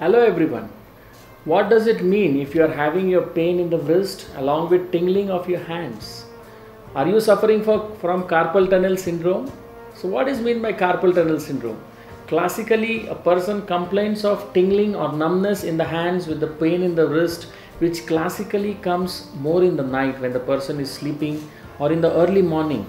Hello everyone. What does it mean if you are having your pain in the wrist along with tingling of your hands? Are you suffering for, from carpal tunnel syndrome? So what is mean by carpal tunnel syndrome? Classically, a person complains of tingling or numbness in the hands with the pain in the wrist which classically comes more in the night when the person is sleeping or in the early morning.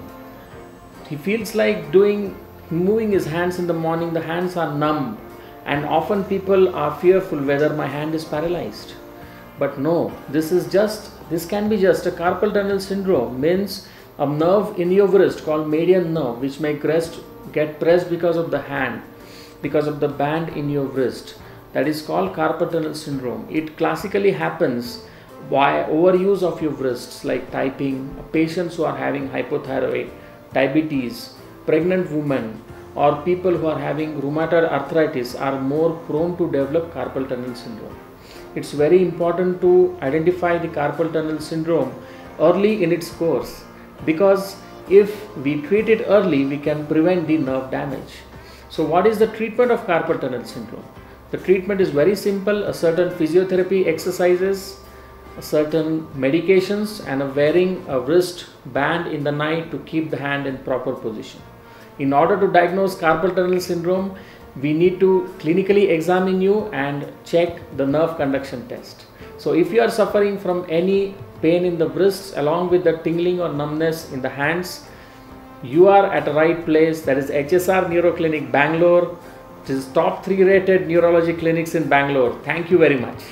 He feels like doing moving his hands in the morning the hands are numb and often people are fearful whether my hand is paralyzed. But no this is just this can be just a carpal tunnel syndrome means a nerve in your wrist called median nerve which may rest, get pressed because of the hand because of the band in your wrist. That is called carpal tunnel syndrome. It classically happens by overuse of your wrists like typing. Patients who are having hypothyroid diabetes pregnant women or people who are having rheumatoid arthritis are more prone to develop carpal tunnel syndrome. It's very important to identify the carpal tunnel syndrome early in its course because if we treat it early, we can prevent the nerve damage. So, what is the treatment of carpal tunnel syndrome? The treatment is very simple a certain physiotherapy exercises, certain medications, and a wearing a wrist band in the night to keep the hand in proper position. In order to diagnose carpal tunnel syndrome, we need to clinically examine you and check the nerve conduction test. So, if you are suffering from any pain in the wrists along with the tingling or numbness in the hands, you are at the right place. That is HSR Neuroclinic Bangalore. It is top 3 rated neurology clinics in Bangalore. Thank you very much.